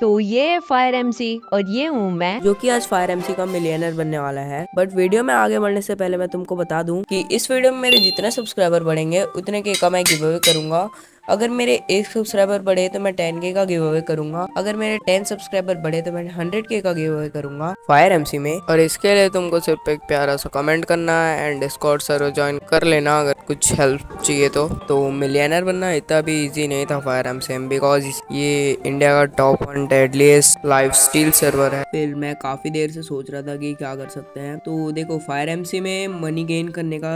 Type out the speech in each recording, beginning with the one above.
तो ये fire MC और ये हूँ मैं। जो कि आज फायर एमसी का मिलियनर बनने वाला है। बट वीडियो में आगे बढ़ने से पहले मैं तुमको बता दूँ कि इस वीडियो में मेरे जितने सब्सक्राइबर बढ़ेंगे, उतने के का मैं गिव अवे करूँगा। अगर मेरे एक सब्सक्राइबर बढ़े तो मैं टेन के का गिव अवे करूँगा। अगर मेरे टेन सब्सक्राइबर बढ़े तो मैं हंड्रेड के का गिव अवे करूँगा फायर एमसी में। और इसके लिए तुमको सिर्फ़ एक प्यारा सा कमेंट करना है एंड डिस्कॉर्ड सर्वर ज्वाइन कर लेना अगर कुछ हेल्प चाहिए तो। तो मिलियनर बनना इतना भी इजी नहीं था फायर एमसी में बिकॉज़ ये इंडिया का top one deadliest lifesteal server है। फिर मैं काफ़ी देर से सोच रहा था कि क्या कर सकते हैं। तो देखो फायर एमसी में मनी गेन करने का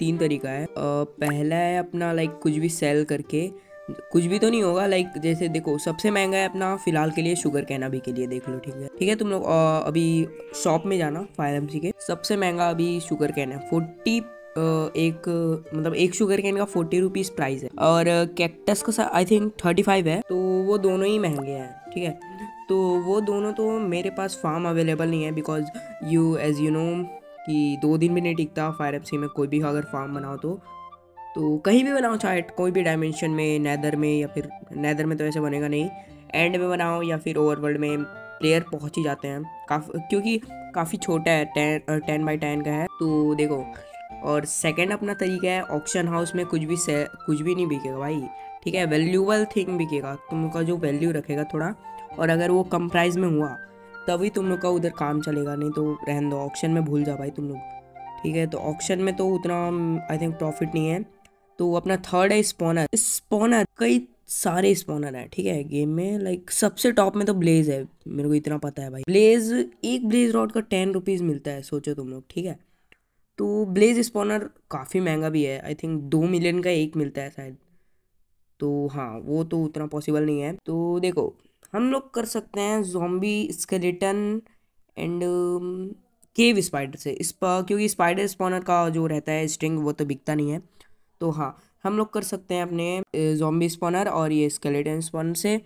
तीन तरीका है। पहला है अपना लाइक कुछ भी सेल कर करके, कुछ भी तो नहीं होगा लाइक जैसे देखो, सबसे महँगा है अपना फ़िलहाल के लिए शुगर कैन अभी के लिए देख लो, ठीक है? ठीक है, तुम लोग अभी शॉप में जाना फायर एम के। सबसे महँगा अभी शुगर कैन है। फोर्टी एक मतलब एक शुगर कैन का फोर्टी रुपीज़ प्राइस है। और कैक्टस का आई थिंक थर्टी फाइव है। तो वो दोनों ही महँगे हैं, ठीक है? तो वो दोनों तो मेरे पास फार्म अवेलेबल नहीं है because you as you know कि दो दिन भी नहीं टिकता फायर एफ़ में, कोई भी अगर फार्म बनाओ तो। तो कहीं भी बनाओ चाहे कोई भी डायमेंशन में नैदर में या फिर नैदर में तो ऐसे बनेगा नहीं। एंड में बनाओ या फिर ओवरवर्ल्ड में प्लेयर पहुँच ही जाते हैं। काफ़ी, क्योंकि काफ़ी छोटा है टेन टेन बाई टेन का है। तो देखो, और सेकंड अपना तरीका है ऑक्शन हाउस में कुछ भी से, कुछ भी नहीं बिकेगा भाई। ठीक है वैल्यूबल थिंग बिकेगा तुम लोग का जो वैल्यू रखेगा थोड़ा। और अगर वो कम प्राइस में हुआ, तभी तुम लोग का उधर काम चलेगा, नहीं तो रहन दो ऑक्शन में भूल जाओ भाई तुम लोग। ठीक है तो ऑक्शन में तो उतना आई थिंक प्रॉफिट नहीं है। तो अपना थर्ड है स्पॉनर स्पॉनर कई सारे स्पॉनर है, ठीक है? गेम में लाइक सबसे टॉप में तो ब्लेज है, मेरे को इतना पता है भाई। ब्लेज एक ब्लेज रॉड का टेन रुपीज़ मिलता है, सोचो तुम लोग, ठीक है? तो ब्लेज स्पॉनर काफ़ी महँगा भी है आई थिंक दो मिलियन का एक मिलता है शायद। तो हाँ वो तो उतना पॉसिबल नहीं है। तो देखो, हम लोग कर सकते हैं zombie skeleton and cave spider से। इस क्योंकि स्पाइडर स्पॉनर का जो रहता है स्ट्रिंग वो तो बिकता नहीं है। तो हाँ हम लोग कर सकते हैं अपने जॉम्बी स्पॉनर और ये स्केलेटन स्पॉन से।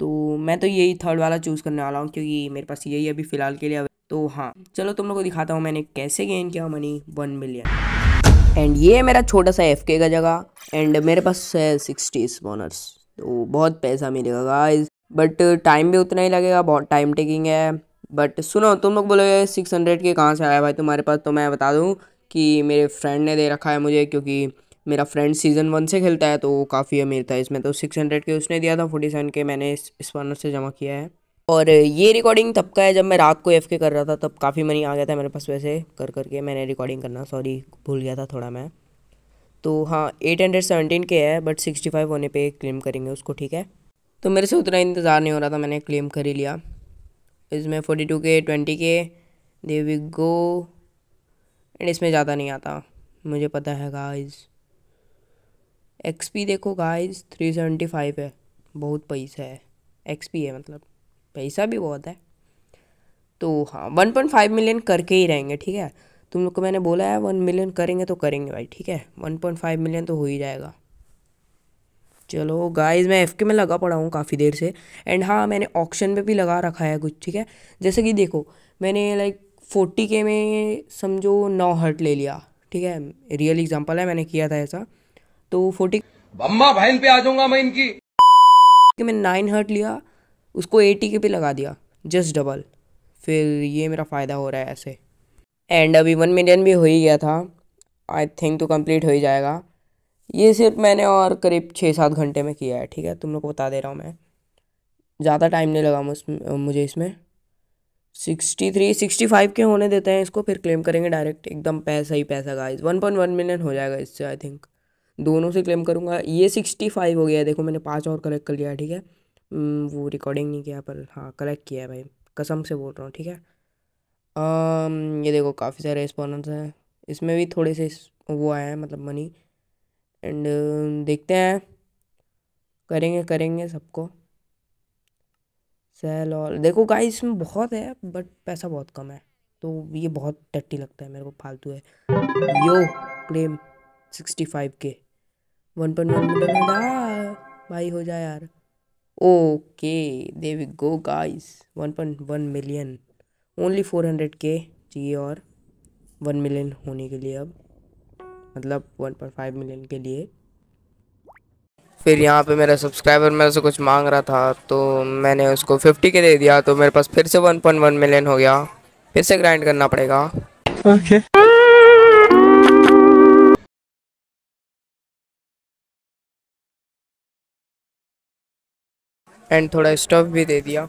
तो मैं तो यही थर्ड वाला चूज़ करने वाला हूँ क्योंकि मेरे पास यही अभी फ़िलहाल के लिए तो हाँ चलो तुम लोग को दिखाता हूँ मैंने कैसे गेन किया मनी वन मिलियन एंड ये मेरा छोटा सा एफ़ का जगह एंड मेरे पास है सिक्सटी स्पॉनर्स तो बहुत पैसा मिलेगा गाइज़ बट टाइम भी उतना ही लगेगा, बहुत टाइम टेकिंग है। बट सुनो, तुम लोग बोलोगे सिक्स हंड्रेड के कहाँ से आया भाई तुम्हारे पास? तो मैं बता दूँ कि मेरे फ्रेंड ने दे रखा है मुझे क्योंकि मेरा फ्रेंड सीज़न वन से खेलता है तो वो काफ़ी अमीर था। इसमें तो सिक्स हंड्रेड के उसने दिया था फोर्टी सेवन के मैंने इस स्पॉनर से जमा किया है। और ये रिकॉर्डिंग तब का है, जब मैं रात को एफ़ के कर रहा था, तब काफ़ी मनी आ गया था मेरे पास वैसे कर, करके। मैंने रिकॉर्डिंग करना सॉरी भूल गया था थोड़ा मैं। तो हाँ एट हंड्रेड सेवनटीन के है बट सिक्सटी फाइव होने पे क्लेम करेंगे उसको, ठीक है? तो मेरे से उतना इंतज़ार नहीं हो रहा था, मैंने क्लेम कर ही लिया। इसमें फोर्टी टू के ट्वेंटी के दे वी गो एंड इसमें ज़्यादा नहीं आता। मुझे पता है गाइज़ एक्सपी देखो गाइस थ्री सेवेंटी फाइव है। बहुत पैसा है। एक्सपी है मतलब। पैसा भी बहुत है। तो हाँ वन पॉइंट फाइव मिलियन करके ही रहेंगे, ठीक है? तुम लोग को मैंने बोला है वन मिलियन करेंगे तो करेंगे भाई, ठीक है? वन पॉइंट फाइव मिलियन तो हो ही जाएगा। चलो गाइस मैं एफ़ के में लगा पड़ा हूँ काफ़ी देर से। एंड हाँ मैंने ऑप्शन पे भी लगा रखा है कुछ, ठीक है? जैसे कि देखो, मैंने लाइक फोर्टी के में समझो नौ हर्ट ले लिया, ठीक है? रियल एग्जांपल है, मैंने किया था ऐसा। तो फोर्टी बम्मा बहन पे आ जाऊँगा मैं इनकी। कि मैंने नाइन हर्ट लिया उसको एटी के पे लगा दिया जस्ट डबल फिर ये मेरा फ़ायदा हो रहा है ऐसे। एंड अभी वन मिलियन भी हो ही गया था आई थिंक तो कंप्लीट हो ही जाएगा। ये सिर्फ़ मैंने और करीब छः सात घंटे में किया है ठीक है? तुम लोग को बता दे रहा हूँ मैं। ज़्यादा टाइम नहीं लगा मुझे इसमें। सिक्सटी थ्री सिक्सटी फाइव के होने देते हैं इसको फिर क्लेम करेंगे डायरेक्ट एकदम पैसा ही पैसा guys one point one million हो जाएगा इससे आई थिंक दोनों से क्लेम करूँगा। ये सिक्सटी फाइव हो गया है। देखो मैंने पाँच और कलेक्ट कर लिया ठीक है? हम्म, वो रिकॉर्डिंग नहीं किया पर हाँ कलेक्ट किया है भाई। कसम से बोल रहा हूँ ठीक है? आम, ये देखो काफ़ी सारे स्पॉनर्स हैं। इसमें भी थोड़े से वो आए हैं मतलब मनी एंड देखते हैं। करेंगे करेंगे सबको। सेल और देखो गाइस इसमें बहुत है बट पैसा बहुत कम है। तो ये बहुत टट्टी लगता है मेरे को फालतू है। यो क्लेम सिक्सटी फाइव के वन पॉइंट वन मिलियन हो जा भाई हो जाए यार okay there we go guys one point one million only four hundred के चाहिए और वन मिलियन होने के लिए अब। मतलब वन पॉइंट फाइव मिलियन के लिए। फिर यहाँ पे मेरा सब्सक्राइबर मेरे से कुछ मांग रहा था तो मैंने उसको 50 के दे दिया तो मेरे पास फिर से 1.1 मिलियन हो गया। फिर से ग्राइंड करना पड़ेगा। Okay Okay. एंड थोड़ा स्टफ़ भी दे दिया।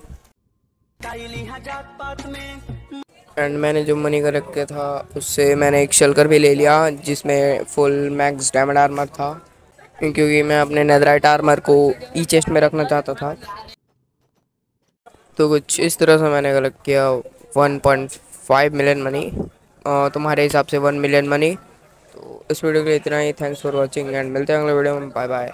एंड मैंने जो मनी कर रखे था, उससे मैंने एक शलकर भी ले लिया, जिसमें फुल मैक्स डायमंड आर्मर था। क्योंकि मैं अपने नेदराइट आर्मर को ई चेस्ट में रखना चाहता था। तो कुछ इस तरह से मैंने कलेक्ट किया 1.5 मिलियन मनी तुम्हारे हिसाब से 1 मिलियन मनी तो इस वीडियो के लिए इतना ही। थैंक्स फॉर वॉचिंग एंड मिलते हैं अगले वीडियो में। Bye bye